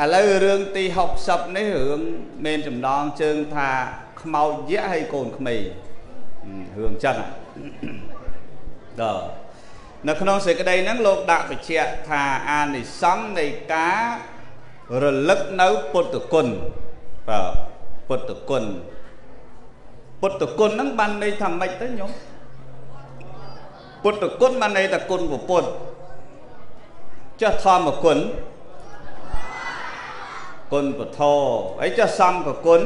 ឥឡូវរឿងទី60នេះរឿងមានចំណងជើងថាខ្មោចយៈហើយកូនក្មេងរឿងចឹងដល់នៅក្នុងសេចក្តីហ្នឹងលោកដាក់បញ្ជាក់ថាអានិសង្ឃនៃការរលឹកនៅពុទ្ធគុណបាទពុទ្ធគុណពុទ្ធគុណហ្នឹងបានន័យថាម៉េចទៅញោមពុទ្ធគុណបានន័យថាគុណពុទ្ធចុះធម្មគុណ គុណពធអីចុះសង្ឃគុណ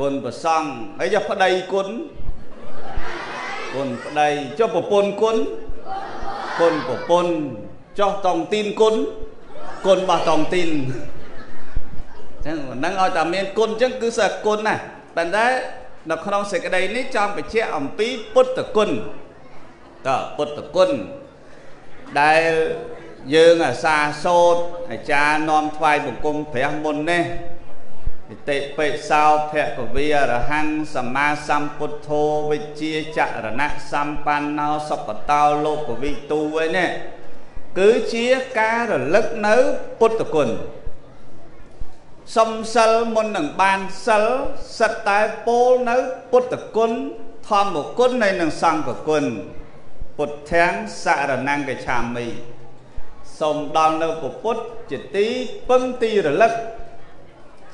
គុណប្រសង្ឃអីចុះប្តីគុណគុណប្តីចុះប្រពន្ធគុណគុណប្រពន្ធចុះតងទីនគុណគុណរបស់តងទីនចឹងហ្នឹងឲ្យតែមានគុណចឹងគឺសើគុណណាប៉ុន្តែនៅក្នុងសេចក្តីនេះចង់បញ្ជាក់អំពីពុទ្ធគុណតើពុទ្ធគុណដែល យើងអាសាសូត្រអាចារ្យនាំថ្វាយបង្គំព្រះមុននេះនិតិបិសោភគវីអរហង្គសម្មាសម្ពុទ្ធោវិជ្ជាចរណៈសម្បណ្ណោសុបតោលោកវិទូឯនេះគឺជាការរលឹកនៅពុទ្ធគុណសំសិលមុននឹងបានសិលសិតតែពោលនៅពុទ្ធគុណធម្មគុណហើយនឹងសង្ឃគុណពុទ្ធាំងសរណង្កឆាមិ សូមដល់នៅពុទ្ធជាទីពឹងទីរលឹក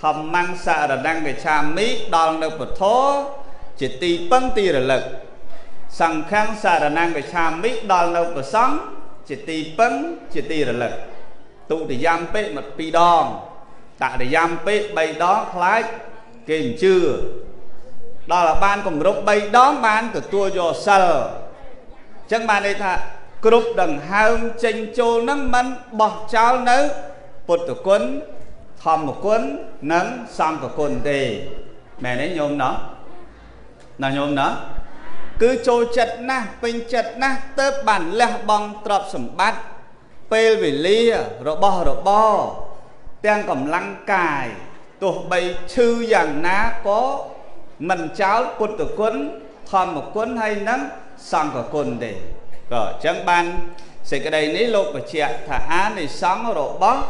ធម្មង្សរណង្កឆាមិដល់នៅពុទ្ធជាទីពឹងទីរលឹកសង្ឃង្សរណង្កឆាមិដល់នៅប្រសង្ឃជាទីពឹងជាទីរលឹកទុតិយំពេមកពីរដងតរិយំពេ3ដងខ្លាចគេមិនជឿដល់ឲ្យបានគម្រប់3ដងបានទទួលយកសិលអញ្ចឹងបានន័យថា គ្រប់ដង្ហើមចេញចូលនឹងមិនបោះចោលនៅពុទ្ធគុណធម្មគុណនិងសង្ឃគុណទេមែនទេញោមណោះណាញោមណោះគឺចូលចិត្តណាស់ពេញចិត្តណាស់ទៅបានលះបង់ទ្រព្យសម្បត្តិពេលវេលារបស់របរទាំងកម្លាំងកាយទោះបីឈឺយ៉ាងណាក៏មិនចោលពុទ្ធគុណធម្មគុណហើយនឹងសង្ឃគុណទេ ក៏អញ្ចឹងបានសេចក្តីនេះលោកបញ្ជាក់ថាអានិសង្ឃរបស់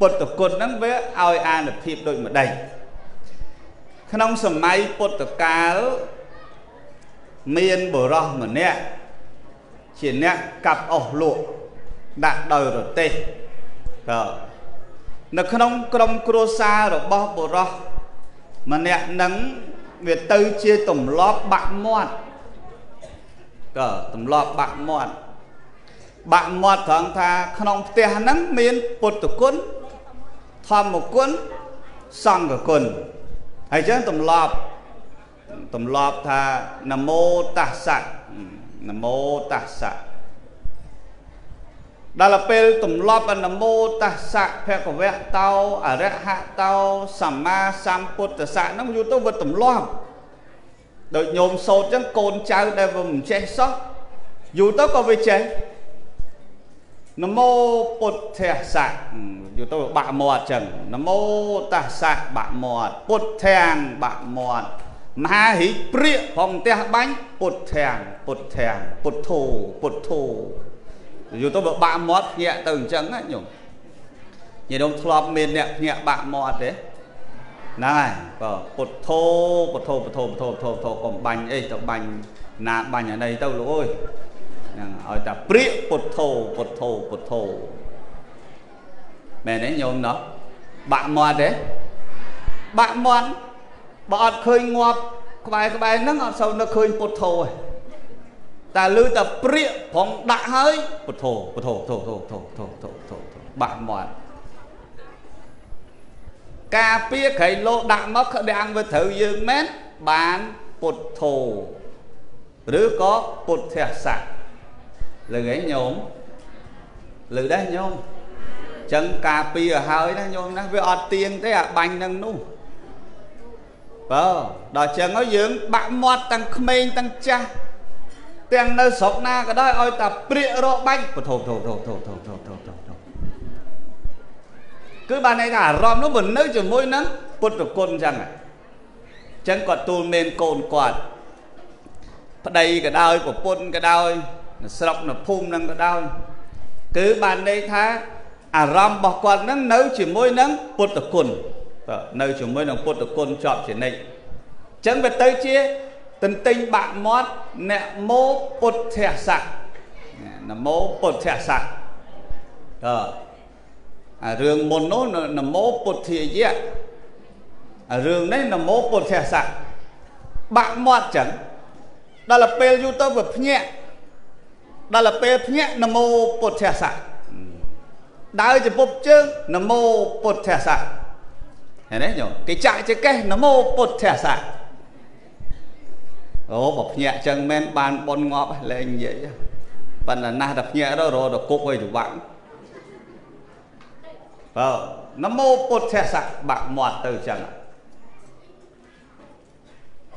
ពុទ្ធគុណហ្នឹងវាឲ្យអានុភាពដូចម្ដេចក្នុងសម័យពុទ្ធកាលមានបុរសម្នាក់ជាអ្នកកាប់អស់លក់ដាក់ដោយរទេះក៏នៅក្នុងក្រុមគ្រួសាររបស់បុរសម្នាក់នឹងវាទៅជាទម្លាប់បាក់មាត់ ក៏ទម្លាប់បាក់មាត់បាក់មាត់ត្រង់ថាក្នុងផ្ទះហ្នឹងមានពុទ្ធគុណធម្មគុណសង្ឃគុណហើយចឹងទម្លាប់ទម្លាប់ថានមោតស្សៈនមោតស្សៈដល់ពេលទម្លាប់នមោតស្សៈភគវៈតោអរហតោសម្មាសម្ពុទ្ធស្សៈហ្នឹងយូរទៅវាទម្លាប់ ដូចញោមសោតចឹងកូនចៅដែលវាមិនចេះសោះយូរទៅក៏វាចេះនមោពុទ្ធស្សៈយូរទៅបាក់មាត់ចឹងនមោតស្សៈបាក់មាត់ពុទ្ធាងបាក់មាត់មហាហិព្រាកផងផ្ទះបាញ់ពុទ្ធាងពុទ្ធាងពុទ្ធោពុទ្ធោយូរទៅបើបាក់មាត់ភ្ញាក់ទៅអញ្ចឹងណាញោមញោមធ្លាប់មានអ្នកភ្ញាក់បាក់មាត់ទេ ហ្នឹងហើយបើពុទ្ធោពុទ្ធោពុទ្ធោពុទ្ធោពុទ្ធោពុទ្ធោកុំបាញ់អីទៅបាញ់ណាបាញ់អានេះទៅលោកអើយហ្នឹងឲ្យតែព្រាកពុទ្ធោពុទ្ធោពុទ្ធោមែនទេញោមណោះបាក់មាត់ទេបាក់មាត់បើអត់ឃើញងាប់ក្បែរក្បែរហ្នឹងអត់សូវនឹកឃើញពុទ្ធោទេតែលឺតែព្រាកផងដាក់ហើយពុទ្ធោពុទ្ធោធោធោធោធោធោធោបាក់មាត់ ការពារក្រៃលោដាក់មកក្តាំងវាត្រូវយើងមែនបានពុទ្ធោឬក៏ពុទ្ធស័កលឺឯងញោមលឺដែរញោមចឹងការពារហើយណាញោមណាវាអត់ទៀងទេអាបាញ់នឹងនោះបើដល់ចឹងហើយយើងបាក់មាត់ទាំងក្មេងទាំងចាស់ទាំងនៅស្រុកណាក៏ដោយឲ្យតាព្រាករកបាញ់ពធោធោធោធោធោធោធោ គឺបានន័យថាអារម្មណ៍នោះមិននៅជាមួយនឹងពុទ្ធគុណអញ្ចឹងអញ្ចឹងគាត់ទូលមានកូនគាត់ប្តីក៏ដោយប្រពន្ធក៏ដោយនៅស្រុកនៅភូមិនឹងក៏ដោយគឺបានន័យថាអារម្មណ៍របស់គាត់ហ្នឹងនៅជាមួយនឹងពុទ្ធគុណនៅជាមួយនឹងពុទ្ធគុណជាប់ជានិច្ចអញ្ចឹងវាទៅជាទន្ទិញបាក់មាត់អ្នកមោពុទ្ធស័កនមោពុទ្ធស័កអឺអា រឿងមុននោះនមោពុទ្ធាយៈរឿងនេះនមោពុទ្ធស័កបាក់មាត់ចឹងដល់ពេលយូរទៅវាភ្ញាក់ដល់ពេលភ្ញាក់នមោពុទ្ធស័កដើរចំពប់ជើងនមោពុទ្ធស័កឃើញទេញោមគេចាក់ចកេះនមោពុទ្ធស័កអូបើភ្ញាក់ចឹងមែនបានប៉ុនងាប់លែងនិយាយប៉ុន្តែណាស់តែភ្ញាក់ទៅរកទៅគុកឲ្យទៅបាក់ បើនមោពុទ្ធស័កបាក់មាត់ទៅចឹង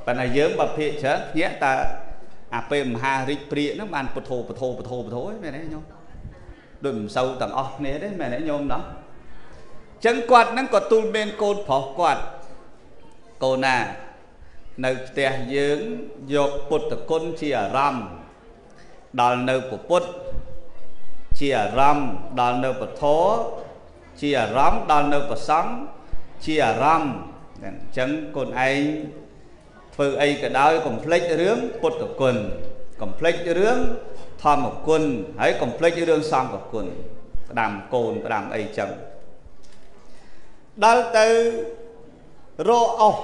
ប៉ុន្តែយើងបើភាកច្រើនភ្ញាក់តែអាពេលមហារិទ្ធព្រាកហ្នឹងបានពធោពធោពធោពធោមែនទេញោមដូចមិនសូវទាំងអស់គ្នាទេមែនទេញោមណោះចឹងគាត់ហ្នឹងក៏ទូលមានកូនប្រុសគាត់កូនណានៅផ្ទះយើងយកពុទ្ធគុណជាអារម្មណ៍ដល់នៅពុទ្ធជាអារម្មណ៍ដល់នៅពធ ជាអារម្មណ៍ដល់នៅប្រសង់ជាអារម្មណ៍អញ្ចឹងកូនឯងធ្វើអីក៏ដោយកុំភ្លេចរឿងពុទ្ធគុណកុំភ្លេចរឿងធម្មគុណហើយកុំភ្លេចរឿងសង្ឃគុណផ្ដាំកូនផ្ដាំអីចឹងដល់ទៅរកអស់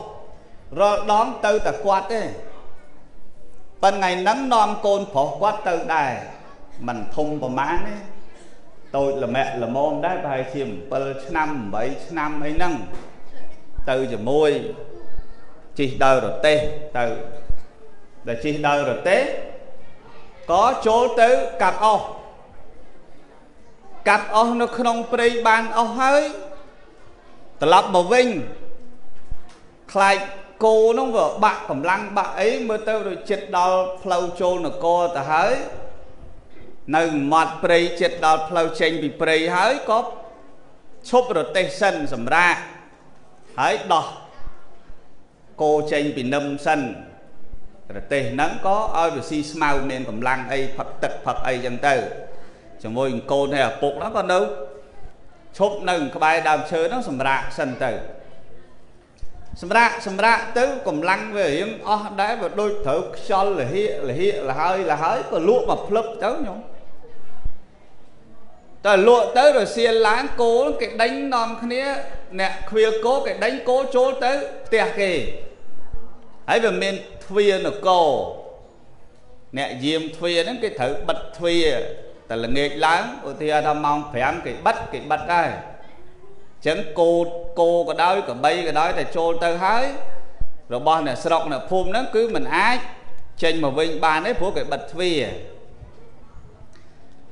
រាល់ដងទៅតែគាត់ទេប៉ុន្តែថ្ងៃហ្នឹងនាំកូនប្រុសគាត់ទៅដែរមិនធំប្រមាណទេ តូចល្មាក់ល្មមដែរប្រហែលជា7ឆ្នាំ8ឆ្នាំអីហ្នឹងទៅជាមួយជិះដើររទេះទៅដែលជិះដើររទេះក៏ចូលទៅកាត់អស់កាត់អស់នៅក្នុងព្រៃបានអស់ហើយត្រឡប់មកវិញខ្លាចគោនោះវាបាក់កម្លាំងបាក់អីមើលទៅដូចចិត្តដល់ផ្លូវចូលនគរទៅហើយ នៅមាត់ព្រៃចិត្តដល់ផ្លូវចេញពីព្រៃហើយក៏ឈប់រទេះសិនសម្រាប់ហើយដោះគោចេញពីនឹមសិនប្រទេសហ្នឹងក៏ឲ្យវាស៊ីស្មៅមានកម្លាំងអីផឹកទឹកផឹកអីចឹងទៅជាមួយកូនហើយឪពុកហ្នឹងក៏នៅឈប់នៅក្បែរដើមឈើហ្នឹងសម្រាកសិនទៅសម្រាកសម្រាកទៅកម្លាំងវារៀងអស់ដែរវាដូចត្រូវខ្យល់លហៀកលហៀកលហើយលហើយក៏លក់មកភ្លឹបទៅញោម តើលក់ទៅរសៀលឡើងគោគេដេញនាំគ្នាអ្នកខ្វៀលគោគេដេញគោចូលទៅផ្ទះគេហើយវាមានទ្វារនគរអ្នកយាមទ្វារហ្នឹងគេត្រូវបិទទ្វារតែល្ងាចឡើងឧទាហរណ៍ថាម៉ោង5គេបិទគេបិទដែរអញ្ចឹងគោគោក៏ដោយកបីក៏ដោយតែចូលទៅហើយរបស់អ្នកស្រុកអ្នកភូមិហ្នឹងគឺมันអាចចេញមកវិញបានទេព្រោះគេបិទទ្វារ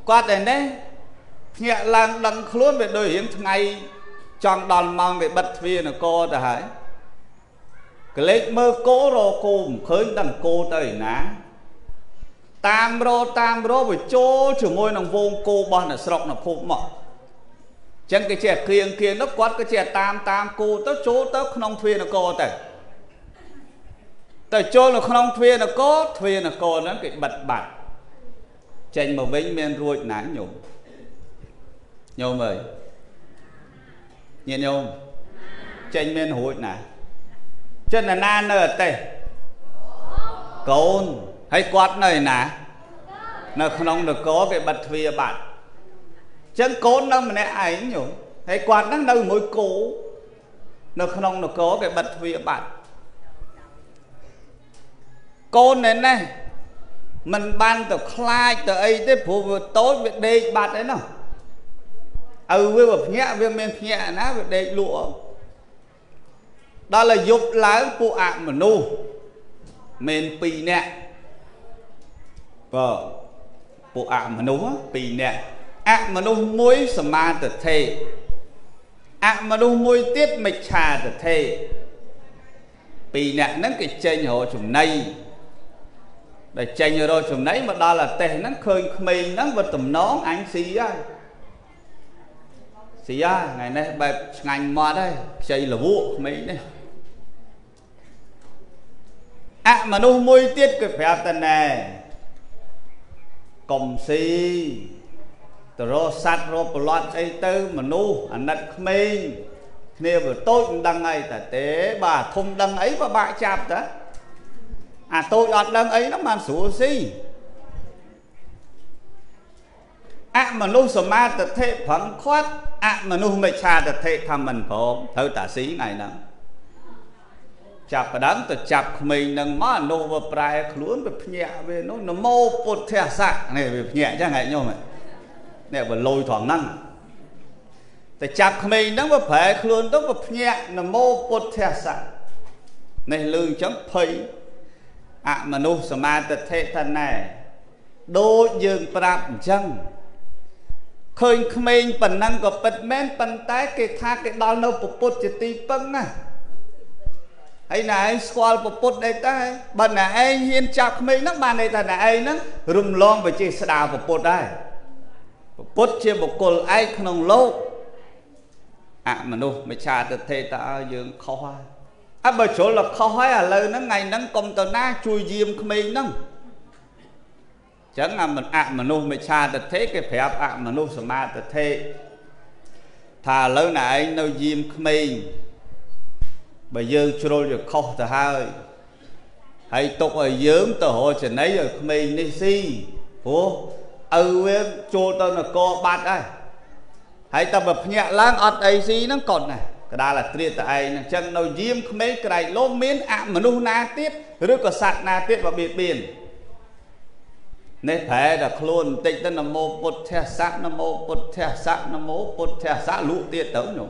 គាត់តែនេះ ភ្ញាក់ឡើងដឹងខ្លួនវាដូចរៀងថ្ងៃចង់ដល់ម៉ោងគេបិទទ្វារនគរទៅហើយកលេចមើលគោរកគោមិនឃើញដឹងគោទៅឯណាតាមរតាមរវាចូលជាមួយនឹងវងគោរបស់អ្នកស្រុកនៅភូមិមកចឹងគេចេះគ្រៀងគ្រៀងនោះគាត់ក៏ចេះតាមតាមគោទៅចូលទៅក្នុងទ្វារនគរទៅទៅចូលនៅក្នុងទ្វារនគរទ្វារនគរហ្នឹងគេបិទបាត់ចេញមកវិញមានរួចណាញោម ញោមអើយញាតិញោមចេញមានរួចណាចិនណានៅអទេសកូនហើយគាត់នៅឯណានៅក្នុងនគរគេបិទទ្វារបាត់ចឹងកូននៅម្នាក់ឯងញោមហើយគាត់ហ្នឹងនៅមួយគោនៅក្នុងនគរគេបិទទ្វារបាត់កូនណែនេះมันបានទៅខ្លាចទៅអីទេព្រោះវាតូចវាដេកបាត់ឯណោះ ឪវាវាភ្ញាក់វាមានភ្ញាក់ណាវាដេកលក់ដល់ឲ្យយប់ឡើងពួកអមនុស្សមាន2នាក់បើពួកអមនុស្ស2នាក់អមនុស្សមួយសមាទិដ្ឋិអមនុស្សមួយទៀតមិច្ឆាទិដ្ឋិពីរអ្នកហ្នឹងគេចេញរកចំណៃដែលចេញរកចំណៃមកដល់អាទេសហ្នឹងឃើញក្មេងហ្នឹងវាតំណងអញស៊ីហើយ ស៊ីហើយថ្ងៃនេះបែបឆ្ងាញ់មាត់ហើយខ្ចីលវក់ក្មេងនេះអមនុស្សមួយទៀតគេប្រាប់តណែកុំស៊ីទៅរកសัตว์រកប្រឡត់អីទៅមនុស្សអាណិតក្មេងគ្នាបើតូចមិនដឹងអីតែទេបាទធំដឹងអីពិបាកចាប់តាអាតូចអត់ដឹងអីហ្នឹងបានស្រួលស៊ីអមនុស្សសមាទិដ្ឋិប្រឹងខាត់អមនុស្សមិច្ឆាទិដ្ឋិថាមិនព្រមត្រូវតាស៊ីថ្ងៃហ្នឹងចាប់ផ្ដើមទៅចាប់ក្មេងនឹងមកនោះវាប្រែខ្លួនវាភ្ញាក់វានោះនមោពុទ្ធស័កនេះវាភ្ញាក់អញ្ចឹងហែកញោមនេះវាលយត្រង់ហ្នឹងតែចាប់ក្មេងហ្នឹងវាប្រែខ្លួនទៅវាភ្ញាក់នមោពុទ្ធស័កនេះលឺអញ្ចឹងភ័យអមនុស្សសមាទិដ្ឋិថាណែដូចយើងប្រាប់អញ្ចឹង ឃើញក្មេងប៉ុណ្ណឹងក៏ពិតមែនប៉ុន្តែគេថាគេដល់នៅពុទ្ធជាទីពឹងណាហើយណែឯងស្គាល់ពុទ្ធអីតែបើណែឯងហ៊ានចាប់ក្មេងហ្នឹងបានន័យថាណែឯងហ្នឹងរំលងបជាស្ដាពុទ្ធដែរពុទ្ធជាបុគ្គលឯកក្នុងលោកអមនុស្សមិឆាទិដ្ឋិតើយើងខុសហើយអើបើជ្រុលខុសហើយឥឡូវហ្នឹងថ្ងៃហ្នឹងកុំទៅណាជួយយាមក្មេងហ្នឹង ចឹងអាមិនអមនុស្សមិឆាទិដ្ឋិគេប្រាប់អមនុស្សសមាទិដ្ឋិថាឥឡូវណែឯងនៅយាមក្មេងបើយើងជ្រុលយកខុសទៅហើយហើយទុកឲ្យយើងទៅរកចំណីឲ្យក្មេងនេះស៊ីព្រោះឪវាចូលទៅនគរបាត់ហើយហើយតែបើភ្ញាក់ឡើងអត់អីស៊ីហ្នឹងកត់ណាកដាលអាត្រៀតតែឯងហ្នឹងចឹងនៅយាមក្មេងក្រែកលោមានអមនុស្សណាទៀតឬក៏សត្វណាទៀតមកបៀតបៀន នេះប្រែតែខ្លួនបន្តិចទៅនមោពុទ្ធស័កនមោពុទ្ធស័កនមោពុទ្ធស័កលក់ទៀតទៅញោម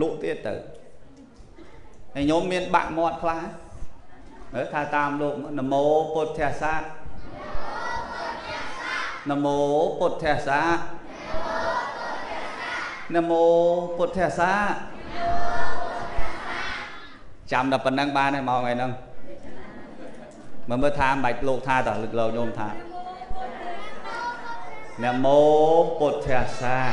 លក់ទៀតទៅហើយញោមមានបាក់មាត់ខ្លះមើលថាតាមលោកនមោពុទ្ធសាសនមោពុទ្ធសាសនមោពុទ្ធសាសចាំដល់ប៉ុណ្ណឹងបានហើយមកថ្ងៃហ្នឹង មើលមើលថាមិនបាច់លោកថាតើលើកលោកញោមថានមោពុទ្ធសាស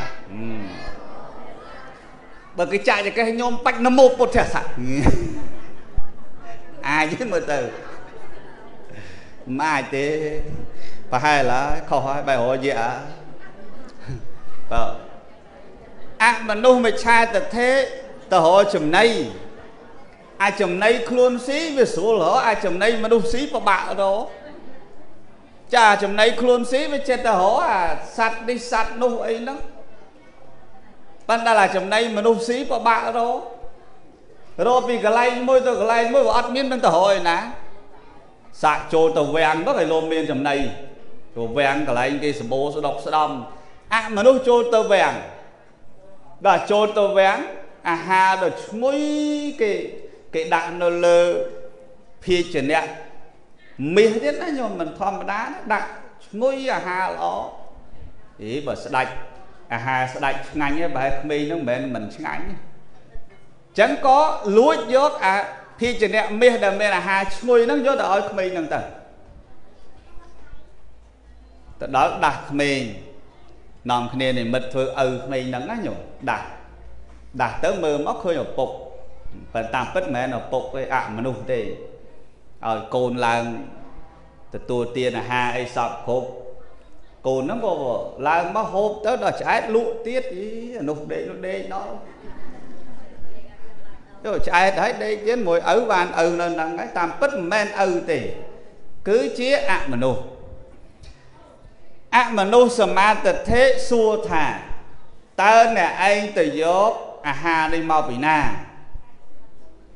បើគេចាក់ចកេះញោមបាច់នមោពុទ្ធស័កអាចទេមើលទៅមិនអាចទេប្រហែលហើយខុសហើយបែររយៈបើអមនុស្សមិឆាទិដ្ឋិទៅរចំណៃ អាចចំណៃខ្លួនស៊ីវាស្រួលរអាចចំណៃមនុស្សស៊ីពិបាករចាចំណៃខ្លួនស៊ីវាចិត្តទៅរអាសัตว์នេះសัตว์នោះអីហ្នឹងប៉ុន្តែអាចំណៃមនុស្សស៊ីពិបាករករកពីកន្លែងមួយទៅកន្លែងមួយវាអត់មាននឹងទៅរយណាសាក់ចូលទៅវាំងទៅឲ្យលោមានចំណៃទៅវាំងកន្លែងគេសម្បូរស្ដុកស្ដំអមនុស្សចូលទៅវាំងដល់ចូលទៅវាំងអាហារដ៏ឈ្ងុយគេ គេដាក់នៅលើភាជនៈមាសទៀតណាញោមមិនធម្មតាដាក់ឈ្ងុយអាហារល្អអីបើស្ដាច់អាហារស្ដាច់ឆ្ងាញ់ឯងប្រហែលក្មេងហ្នឹងមិនមែនមិនឆ្ងាញ់ទេចឹងក៏លួចយកអាភាជនៈមាសដែលមានអាហារឈ្ងុយហ្នឹងយកទៅឲ្យក្មេងហ្នឹងទៅទៅដល់ដាស់ក្មេងនាំគ្នានិមិត្តធ្វើឪក្មេងហ្នឹងណាញោមដាស់ដាស់ទៅមើលមកឃើញឪពុក ប៉ុន្តែតាមពិតមិនមែនឪពុកទេអមនុស្សទេឲ្យកូនឡើងទទួលទានអាហារអីសពគ្រប់កូនហ្នឹងក៏ឡើងមកហូបទៅដល់ឆ្អែតលក់ទៀតអីអានោះដេកនោះដេកដល់ចូលឆ្អែតហើយដេកទៀតមួយឪបានឪនៅហ្នឹងហើយតាមពិតមិនមែនឪទេ គឺជាអមនុស្សអមនុស្សសមាទិដ្ឋិសួរថាតើអ្នកឯងទៅយកអាហារនេះមកពីណា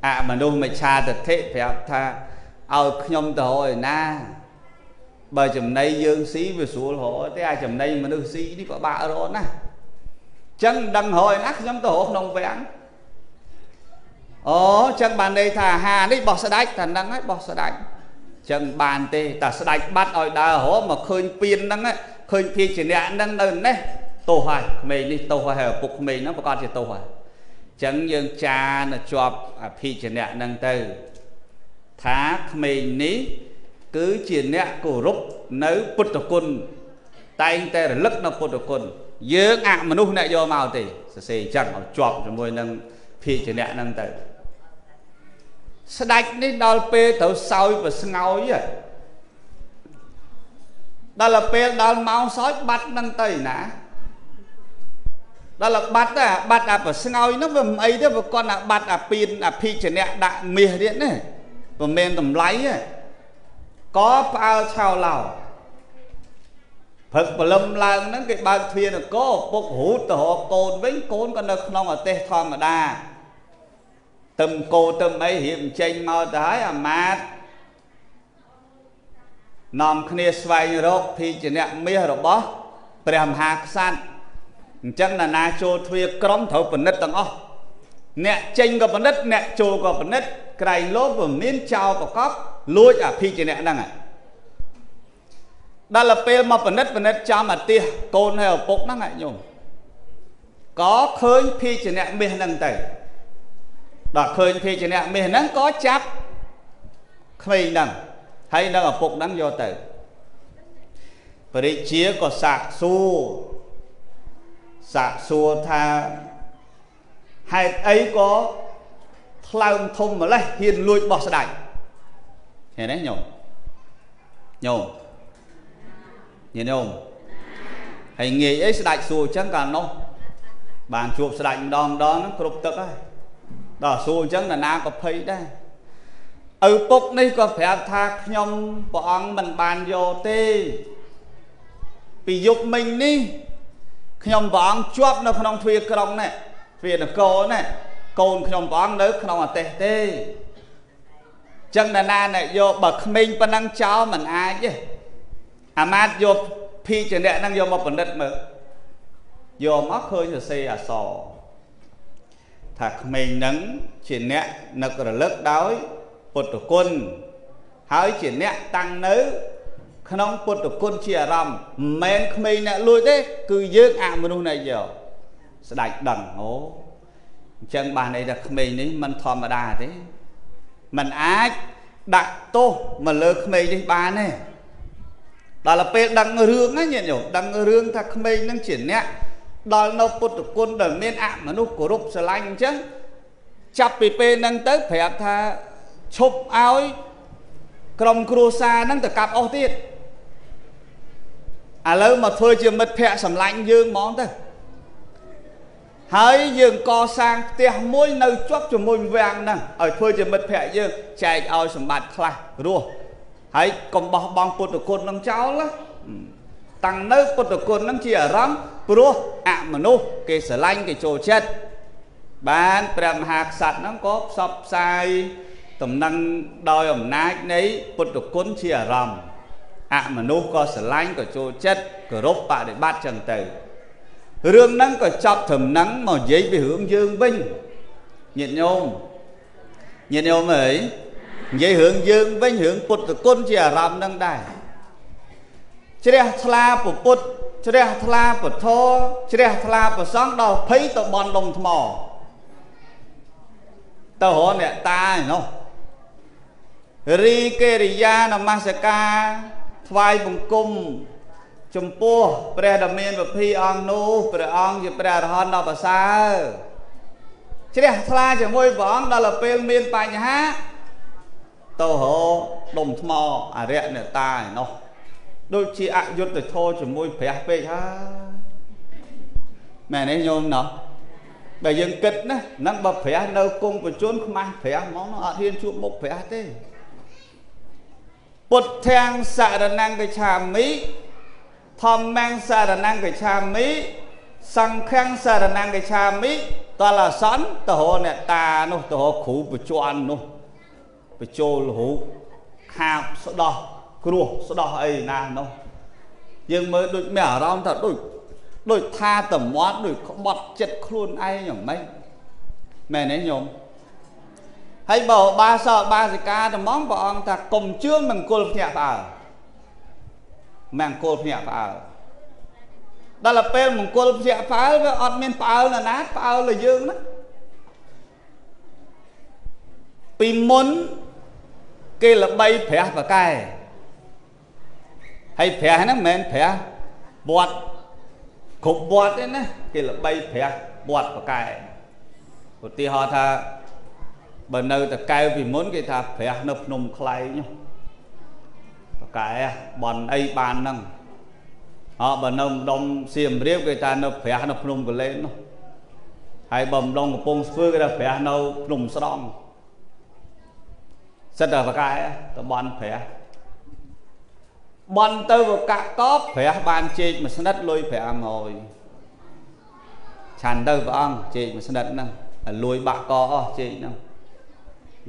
អមនុស្សមិច្ឆាទិដ្ឋិប្រាប់ថាឲ្យខ្ញុំទៅរកឯណាបើចំណៃយើងស៊ីវាស្រួលរកទេអាចំណៃមនុស្សស៊ីនេះក៏បាក់រកណាស់ចឹងដឹងរកឯណាខ្ញុំទៅរកក្នុងវាំងអូចឹងបានន័យថាអាហារនេះបោះស្ដាច់តែហ្នឹងហើយបោះស្ដាច់ចឹងបានទេតែស្ដាច់បាត់ឲ្យដើររកមកឃើញពៀនហ្នឹងឃើញភាជនៈហ្នឹងនៅនេះទោសហើយក្មេងនេះទោសហើយឪពុកក្មេងហ្នឹងប្រកាសជាទោសហើយ ចឹងយើងចានៅជាប់អភិជនៈហ្នឹងទៅ ថាក្មេងនេះ គឺជាអ្នកគោរពនៅពុទ្ធគុណតែងតែរលឹកនៅពុទ្ធគុណយើងអមនុស្សអ្នកយកមកទេសរសេរអញ្ចឹងឲ្យជាប់ជាមួយនឹងភិជ្ជៈហ្នឹងទៅស្ដាច់នេះដល់ពេលត្រូវសោយប្រស្ងោយដល់ពេលដល់ម៉ោងសោចបាត់នឹងទៅណា ដល់បាត់ទៅបាត់អាប្រស្ងោយនោះវាមិនអីទេវាគាត់អាបាត់អាពៀនអាភីចនៈដាក់មាសទៀតណាមិនមែនតម្លៃទេក៏ផ្អើលឆោឡោព្រឹកព្រលឹមឡើងហ្នឹងគេបើកទ្វារនគរពុករូតទៅរកកូនវិញកូនក៏នៅក្នុងអទេសធម្មតាទឹមកោទឹមអីរៀបចេញមកទៅហើយអាម៉ាតនាំគ្នាស្វែងរកភីចនៈមាសរបស់ព្រះមហាក្សត្រ អញ្ចឹងណានាចូលទ្វារក្រុមត្រូវពិនិត្យទាំងអស់អ្នកចេញក៏ពិនិត្យអ្នកចូលក៏ពិនិត្យក្រែងលោភមានចោលប្រកបលួចអភិជនៈហ្នឹងដល់ពេលមកពិនិត្យពិនិត្យចំអាទិះកូនហើយឪពុកហ្នឹងញោមក៏ឃើញភិជនៈមាសហ្នឹងទៅដល់ឃើញភិជនៈមាសហ្នឹងក៏ចាប់ក្មេងហ្នឹងហើយនឹងឪពុកហ្នឹងយកទៅបរិជាក៏សាកសួរ សាកសួរថាហេតុអីក៏ថ្លើមធំម្លេះហ៊ានលួចបោះស្ដាច់ឃើញទេញោមញោមញាតិញោមហើយងាយអីស្ដាច់សួរអញ្ចឹងកាលនោះបានជួបស្ដាច់ម្ដងម្ដងហ្នឹងគ្រប់ទឹកហើយដល់សួរអញ្ចឹងនរណាក៏ភ័យដែរឪពុកនេះក៏ប្រាប់ថាខ្ញុំព្រះអង្គមិនបានយកទេពីយប់មិញនេះ ខ្ញុំព្រះអង្គជាប់នៅក្នុងទ្វារក្រុងនេះទ្វារនគរនេះកូនខ្ញុំព្រះអង្គនៅក្នុងអទេសទេចឹងណាណាអ្នកយកបើក្មេងប៉ុណ្ណឹងចោលមិនអាចទេអាមាតយកភីចនៈហ្នឹងយកមកបណ្ឌិតមើលយកមកឃើញសរសេរអក្សរថាក្មេងហ្នឹងជាអ្នកនឹករលឹកដោយពុទ្ធគុណហើយជាអ្នកតាំងនៅ ក្នុងពុទ្ធគុណជាអារម្មណ៍មិនមែនក្មេងអ្នកលួចទេ គឺយើងអមនុស្សអ្នកយកស្ដាច់ដឹងអូអញ្ចឹងបានន័យថាក្មេងនេះមិនធម្មតាទេมันអាចដាក់ទោសមកលើក្មេងនេះបានទេដល់ពេលដឹងរឿងណាញាតិញោមដឹងរឿងថាក្មេងនឹងជាអ្នកដល់នៅពុទ្ធគុណដែលមានអមនុស្សគោរពស្រឡាញ់អញ្ចឹងចាប់ពីពេលហ្នឹងទៅប្រាប់ថាឈប់ឲ្យក្រុមគ្រួសារហ្នឹងទៅកាប់អស់ទៀត ឥឡូវមកធ្វើជាមិត្តភ័ក្តិសម្លាញ់យើងហ្មងទៅហើយយើងកសាងផ្ទះមួយនៅជាប់ជាមួយវាំងហ្នឹងឲ្យធ្វើជាមិត្តភ័ក្តិយើងចែកឲ្យសម្បត្តិខ្លះរស់ហើយកុំបោះបង់ពុទ្ធគុណនឹងចោលណាតាំងនៅពុទ្ធគុណនឹងជាអារម្មណ៍ព្រោះអមនុស្សគេស្រឡាញ់គេចូលចិត្តបានព្រះមហាក្សត្រហ្នឹងក៏ផ្សព្វផ្សាយតំណែងដោយអំណាចនៃពុទ្ធគុណជាអារម្មណ៍ អមនុស្សក៏ស្រឡាញ់ក៏ចូលចិត្តគោរពបដិបត្តិចឹងទៅរឿងហ្នឹងក៏ចប់ត្រឹមហ្នឹងមកនិយាយពីរឿងយើងវិញញាតិញោមញាតិញោមអើយនិយាយរឿងយើងវិញរឿងពុទ្ធគុណជាអារម្មណ៍ហ្នឹងដែរជ្រះថ្លាពុទ្ធជ្រះថ្លាពធជ្រះថ្លាប្រសងដល់ភ័យទៅបនដុំថ្មទៅរកអ្នកតាឯនោះរីកិរិយានមស្ការ ថ្វាយបង្គំចំពោះព្រះដ៏មានពភីអង្គនោះព្រះអង្គជាព្រះអរហន្តដល់ប្រសើរជ្រះថ្លាជាមួយព្រះអង្គដល់ពេលមានបញ្ហាទៅរកដុំថ្មអរិយអ្នកតាឯនោះដូចជាអយុត្តិធម៌ជាមួយព្រះពេកហើយមែនទេញោមណោះបើយើងគិតណាហ្នឹងបើព្រះនៅគង់បញ្ជូនខ្មាស់ព្រះហ្មងអត់ហ៊ានជួបមុខព្រះទេ ពុទ្ធាំងសរណង្កឆាមិធម្មំសារណង្កឆាមិសង្ឃំសរណង្កឆាមិតលសន្ទហោអ្នកតានោះទៅគ្រូបច្ចន់នោះបញ្ចូលរូបខាបស្ដោះគ្រោះស្ដោះអីណានោះយើងមើលដូចមានអារម្មណ៍ថាដូចដូចថាតមាត់ដូចក្បត់ចិត្តខ្លួនឯងយ៉ាងម៉េចមែនទេញោម ហើយបើបាសបាសិកាត្មងព្រះអង្គថាកុំជឿនមង្គលភ្នាក់ផ្អើលមង្គលភ្នាក់ផ្អើលដល់ពេលមង្គលភ្នាក់ផ្អើលវាអត់មានផ្អើលណាណាផ្អើលលើយើងណាពីមុនគេល្បីព្រះបកែហើយព្រះហ្នឹងមិនមែនព្រះវត្តគ្រប់វត្តទេណាគេល្បីព្រះវត្តបកែឧទាហរណ៍ថា បើនៅតកែវពីមុនគេថាព្រះនៅភ្នំខ្លែងបកែបនអីបានហ្នឹងអបើនៅម្ដុំសៀមរាបគេថានៅព្រះនៅភ្នំកលែននោះហើយបើម្ដុំកំពង់ស្ពឺគេថាព្រះនៅភ្នំស្ដង់សិតតែបកែតបន់ព្រះបន់ទៅវកកបព្រះបានជែកមួយស្និតលុយ500ឆាន់ទៅព្រះអង្គជែកមួយស្និតហ្នឹងលួយបាក់កអស់ជែកហ្នឹង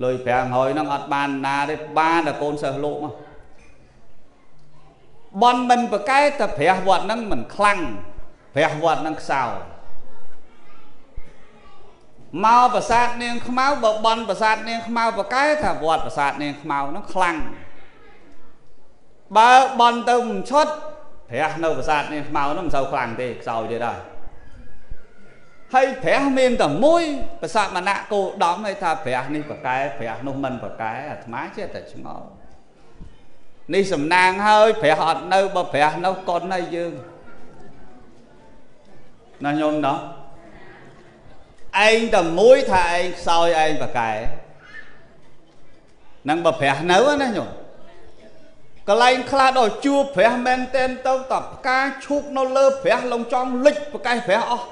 លុយ500ហ្នឹងអត់បានណាទេបានតែកូនសិស្សលោកមកបនមិនប្រកែតែព្រះវត្តហ្នឹងមិនខ្លាំងព្រះវត្តហ្នឹងខ្សោយមកប្រាសាទនាងខ្មៅបើបនប្រាសាទនាងខ្មៅប្រកែថាវត្តប្រាសាទនាងខ្មៅហ្នឹងខ្លាំងបើបនទៅមិនឈុតព្រះនៅប្រាសាទនាងខ្មៅហ្នឹងមិនសូវខ្លាំងទេខ្សោយទេដែរ ហើយព្រះមានតែមួយប្រសាមណៈគោដំឲ្យថាព្រះនេះប្រកែព្រះនោះមិនប្រកែអាត្មាចេះតែឆ្ងល់នេះសំណាងហើយព្រះអត់នៅបើព្រះនៅកុនហើយយើងណាញោមណោះឯងតែមួយថាឯងខ្សោយឯងប្រកែនឹងបើព្រះនៅណាញោមកន្លែងខ្លះដល់ជួបព្រះមែនតែនទៅតផ្កាឈូកនៅលើព្រះលងចង់លិចប្រកែព្រះអស់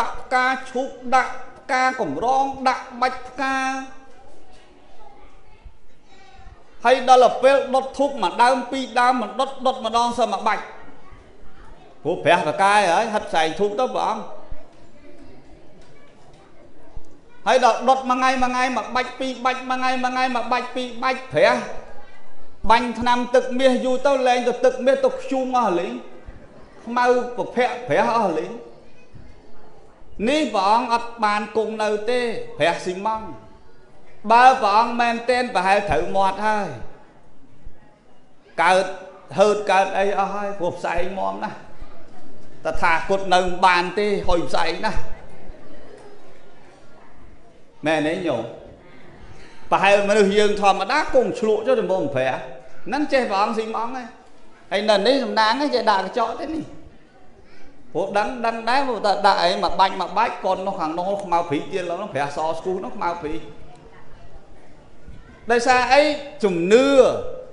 ដាក់ផ្កាឈូកដាក់ផ្កាកម្រងដាក់បាច់ផ្កាហើយដល់ពេលដុតធុកមួយដើមពីរដើមមិនដុតដុតម្ដងសមួយបាច់ព្រោះព្រះតកាយហើយហិតផ្សែងធុកទៅព្រះអង្គហើយដល់ដុតមួយថ្ងៃមួយថ្ងៃមួយបាច់ពីរបាច់មួយថ្ងៃមួយថ្ងៃមួយបាច់ពីរបាច់ព្រះបាញ់ថ្នាំទឹកមាសយូរទៅលែងទៅទឹកមាសទៅខ្ជុំអស់លេងខ្មៅប្រភ័ក្រព្រះអស់លេង នេះព្រះអង្គអត់បានគង់នៅទេព្រះស៊ីម៉ង់បើព្រះអង្គមែនទែនប្រហែលត្រូវមាត់ហើយកើតហឺតកើតអីអស់ហើយព្រោះផ្សែងមមណាស់តថាគតនៅមិនបានទេហុយផ្សែងណាស់មែនទេញោមប្រហែលមនុស្សយើងធម្មតាគង់ឆ្លក់ចុះដំបងព្រះហ្នឹងចេះព្រះអង្គស៊ីម៉ង់ហើយហើយនៅនេះសំណាងចេះដាក់កញ្ចក់ទេនេះ ព្រោះដឹងដឹងដែរព្រោះតែដាក់អីមកបាច់មកបាច់កូននោះខាងនោះខ្មៅព្រីទៀតឡើយនោះព្រះសស្គូនោះខ្មៅព្រីដោយសារអីជំនឿ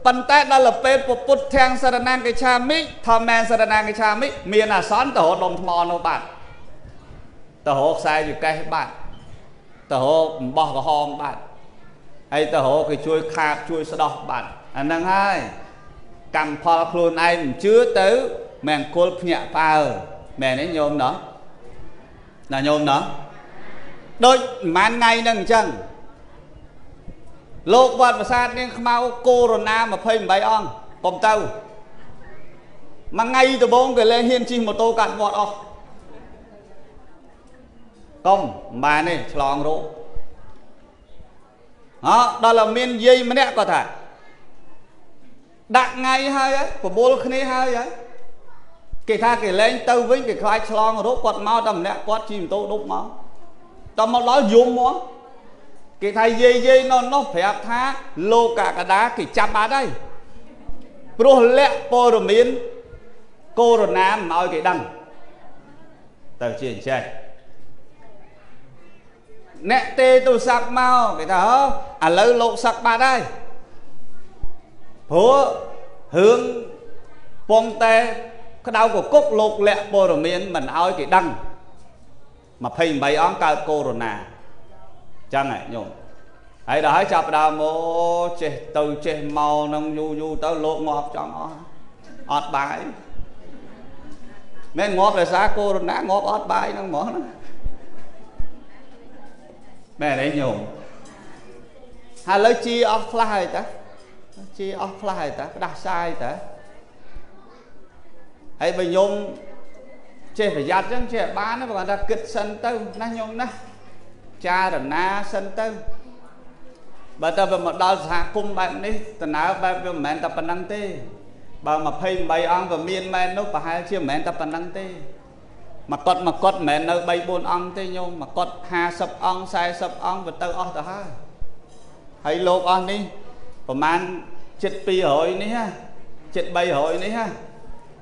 ប៉ុន្តែដល់ពេលពុទ្ធធាំងសរណាកិច្ឆាមិធម្មសរណាកិច្ឆាមិមានអាសន្នទៅរកដុំថ្មនោះបាត់ទៅរកខ្សែយកេះបាត់ទៅរកអំបោះក្រហមបាត់ហើយទៅរកគេជួយខាតជួយស្ដោះបាត់អាហ្នឹងហើយកម្មផលខ្លួនឯងមិនជឿទៅមង្គលភ្ញាក់ផ្អើល មែនទេញោមណោះណាញោមណោះដូចប្រហែលថ្ងៃហ្នឹងអញ្ចឹងលោកវត្តប្រាសាទនាងខ្មៅកូវីដ28អង្គកុំទៅមួយថ្ងៃដំបូងគេលែងហ៊ានជិះម៉ូតូកាត់វត្តអស់កុំមិនបានទេឆ្លងរោគអើដល់តែមានយាយម្នាក់គាត់ថាដាក់ថ្ងៃហើយប្រមូលគ្នាហើយហើយ គេថាគេលែងទៅវិញគេខ្លាចឆ្លងរោគគាត់មកតែម្នាក់គាត់ជិះម៉ូតូដប់មកដល់មកដល់យំមកគេថាយាយយាយនោះនោះប្រាប់ថាលោកកដាគេចាប់បាត់ហើយព្រោះលាក់ព័ត៌មានកូវីដមិនឲ្យគេដឹងទៅជាអញ្ចឹងអ្នកទេទូរស័ព្ទមកគេថាឥឡូវលោកសឹកបាត់ហើយព្រោះរឿងពងតែ ក្តៅកគុកលោកលាក់ព័ត៌មានមិនឲ្យគេដឹង28អង្គកើតកូវីដចឹងហ៎ញោមហើយដល់ហើយចាប់ដើមមកចេះទៅចេះមកនឹងយូរយូរទៅលោកងាប់ចង់អស់អត់បាយមែនងាប់ដោយសារកូវីដងាប់អត់បាយហ្នឹងហ្មងណាមែនទេញោមហើយឥឡូវជីអស់ខ្លះហើយតាជីអស់ខ្លះហើយតាផ្ដាសាយតា ហើយបើញោមចេះប្រយ័ត្នចឹងចេះបានបើគាត់ថាគិតសិនទៅណាញោមណាចារណាសិនទៅបើតើវាមកដល់សហគមន៍បែបនេះដំណើរបែបវាមិនមែនតែប៉ុណ្្នឹងទេបើ28អង្គវាមានមែននោះប្រហែលជាមិនមែនតែប៉ុណ្្នឹងទេមកកត់មកកត់មិនមែននៅ3 4អង្គទេញោមមកកត់50អង្គ40អង្គវាទៅអស់ទៅហើយហើយលោកអស់នេះប្រហែលចិត្ត200នេះណាចិត្ត300នេះណា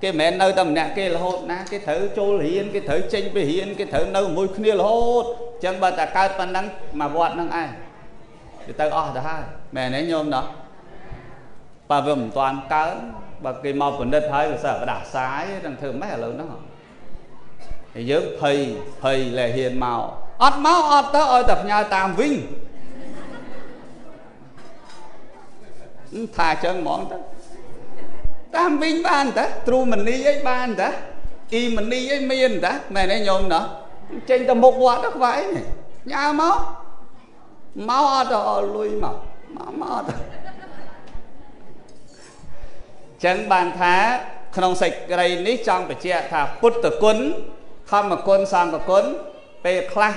គេមិនមែននៅតែម្នាក់គេរហូតណាគេត្រូវចូលរៀនគេត្រូវចេញពីរៀនគេត្រូវនៅជាមួយគ្នារហូតអញ្ចឹងបើតែកើតប៉ុណ្ណឹងមកវត្តហ្នឹងឯងវាទៅអស់ទៅហើយមែនទេញោមណោះបើវាមិនតាន់កើតបើគេមកពិនិត្យហើយវាសើបដាសាយនឹងធ្វើម៉េចឥឡូវហ្នឹងហើយយើងភ័យភ័យលែហ៊ានមកអត់មកអត់ទៅឲ្យតែផ្ញើតាមវិញថាចឹងហ្មងទៅ តាមវិញបានតាទ្រូមនីអីបានតាអ៊ីមនីអីមានតាមែនទេញោមណោះចេញទៅមុខវត្តទៅខ្វាយនេះញ៉ាមកមកអត់ទៅលុយមកមកមកទៅចឹងបានថាក្នុងសេចក្តីនេះចង់បញ្ជាក់ថាពុទ្ធគុណធម្មគុណសង្ឃគុណពេលខ្លះ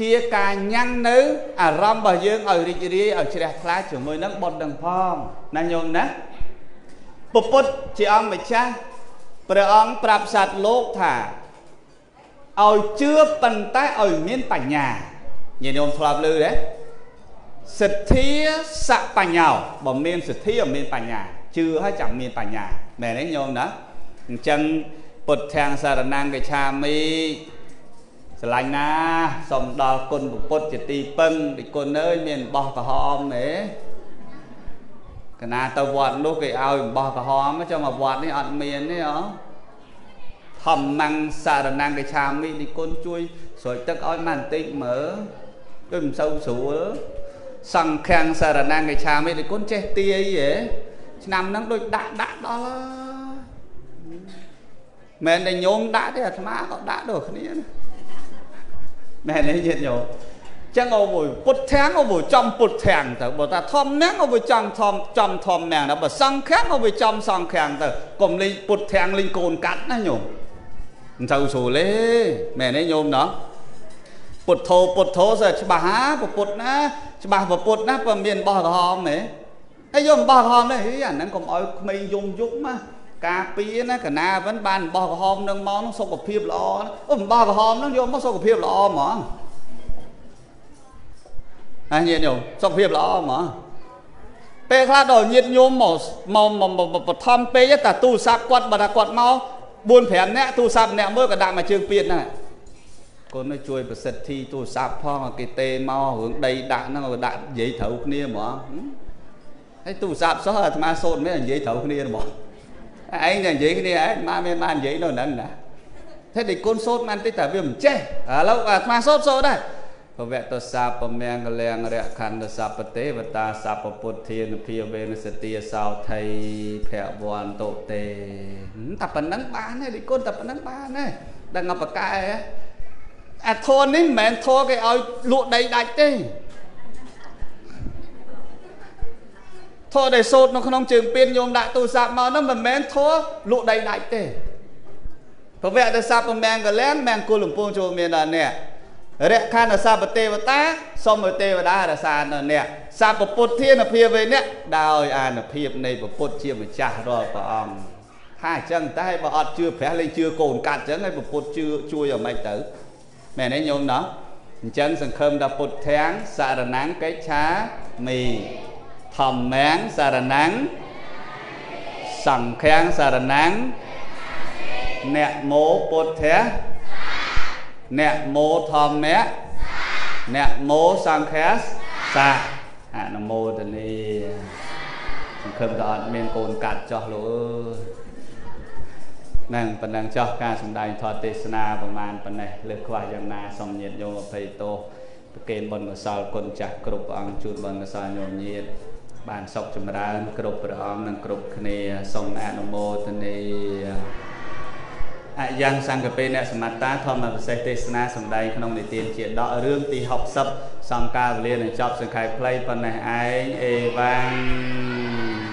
ជាការញ៉ាំងនៅអារម្មណ៍របស់យើងឲ្យរីករាយឲ្យជ្រះថ្លាជាមួយនឹងបុណ្យនឹងផងណាញោមណា ពពុទ្ធជាអង្គម្ចាស់ព្រះអង្គប្រាប់សត្វលោកថាឲ្យជឿប៉ុន្តែឲ្យមានបញ្ញាញាតិញោមធ្លាប់ឮទេសទ្ធាសបញ្ញោបើមានសទ្ធាមានបញ្ញាជឿហើយចាំមានបញ្ញាមែនទេញោមណាអញ្ចឹងពុទ្ធាំងសារណង្កឆាមីស្រឡាញ់ណាសូមដល់គុណពុទ្ធជាទីពឹងទីគុណអើយមានបោះក្រហមទេ កណាទៅវត្តនោះគេឲ្យបោះក្រហមចុះមកវត្តនេះអត់មានទេអធម្មងសារណង្កឆាមីនិគុណជួយស្រោចទឹកឲ្យបានបន្តិចមើលដូចមិនសូវស្រួលសង្ឃាំងសារណង្កឆាមីនិគុណចេះទាយហ៎ឆ្នាំហ្នឹងដូចដាក់ដាក់ដល់មែនតែញោមដាក់ទេអាត្មាក៏ដាក់ដូចគ្នាមែនទេញាតិញោម ចឹងអូមួយពុទ្ធធាំងអូមួយចំពុទ្ធធាំងទៅបើថាធម្មនាងអូមួយចំធម្មចំធម្មនាងទៅបើសង្ឃាំងអូមួយចំសង្ឃាំងទៅកុំលេងពុទ្ធធាំងលេងកូនកាត់ណាញោមមិនទៅស្រួលទេមែនទេញោមណោះពុទ្ធោពុទ្ធោសើច្បាស់ហាពុទ្ធណាច្បាស់ពុទ្ធណាបើមានបោះក្រហមទេហើយយកបោះក្រហមនេះអាហ្នឹងកុំឲ្យក្មេងយំយុកណាការពារណាកណាវិញបានបោះក្រហមនឹងមកនឹងសុខភាពល្អអូបោះក្រហមនឹងយកមកសុខភាពល្អហ្មង អញញាតិញោមសុខភាពល្អហ្មងពេលខ្លះដល់ញាតិញោមមកមកបឋមពេកតែទូរស័ព្ទគាត់បើថាគាត់មក4 5នាក់ទូរស័ព្ទអ្នកមើលក៏ដាក់មកជើងពៀនដែរកូនជួយប្រសិទ្ធិទូរស័ព្ទផងគេទេមករឿងដីដាក់ហ្នឹងក៏ដាក់និយាយត្រូវគ្នាហ្មងហើយទូរស័ព្ទសោះអាត្មាសូត្រមិននិយាយត្រូវគ្នាហ្មងឯងតែនិយាយគ្នាឯងអាមានបាននិយាយនៅហ្នឹងណាតែដេកកូនសូត្រមិនតិចតែវាមិនចេះឥឡូវអាត្មាសូត្រសូត្រដែរ ភវតសាពមង្គលងរខណ្ឌសពទេវតាសពពុទ្ធានភាវេនសទាសោថៃភវន្តុទេតែប៉ុណ្ណឹងបានទេដូចគុណតែប៉ុណ្ណឹងបានទេដឹងអបកែអាធននេះមិនមែនធគេឲ្យលក់ដីដាច់ទេធរដែលសូត្រនៅក្នុងជើងពៀនញោមដាក់ទូរស័ព្ទមកនោះមិនមែនធរលក់ដីដាច់ទេប្រវត្តិសាស្ត្រប្រមាណកលែងមង្គលលំពងចូលមានដល់អ្នក រខណ្ឌសពទេវតាសូមឲ្យទេវតារសានៅអ្នកសពពុទ្ធានភាពវេអ្នកដោយអានុភាពនៃពុទ្ធជាម្ចាស់រាល់ព្រះអង្គថាអញ្ចឹងតែបើអត់ជឿព្រះលេងជឿកូនកាត់អញ្ចឹងឲ្យពុទ្ធជឿជួយឲ្យមិនទៅមែនទេញោមណោះអញ្ចឹងសង្ឃឹមថាពុទ្ធាំងសារណង្កិច្ឆាមីធម្មាំងសារណង្សង្ឃាំងសារណង្អ្នកមោពុទ្ធៈ អ្នកមោធម្មៈអ្នកមោសង្ឃាសាអនុមោទនីសង្ឃឹមថាអត់មានកូនកាត់ចោះលោកអើយនឹងប៉ុណ្ណឹងចោះការសម្ដែងធម៌ទេសនាប្រមាណប៉ុណ្ណេះលើខ្វះយ៉ាងណាសូមញាតិញោមអភ័យទោសប្រគេនបុណ្យកុសលគុណចាស់គ្រប់ព្រះអង្គជូនបុណ្យកុសលញោមញាតិបានសុខចម្រើនគ្រប់ព្រះអង្គនិងគ្រប់គ្នាសូមអនុមោទនី អយ៉ាងសង្កពេអ្នកសមត្តាធម្មពិសេសទេសនាសម្ដែងក្នុងនិទានជាដករឿងទី60សង្ការវេលានឹងចប់សង្ខេបខ្លីប៉ុណ្ណេះឯងអេវ៉ាំង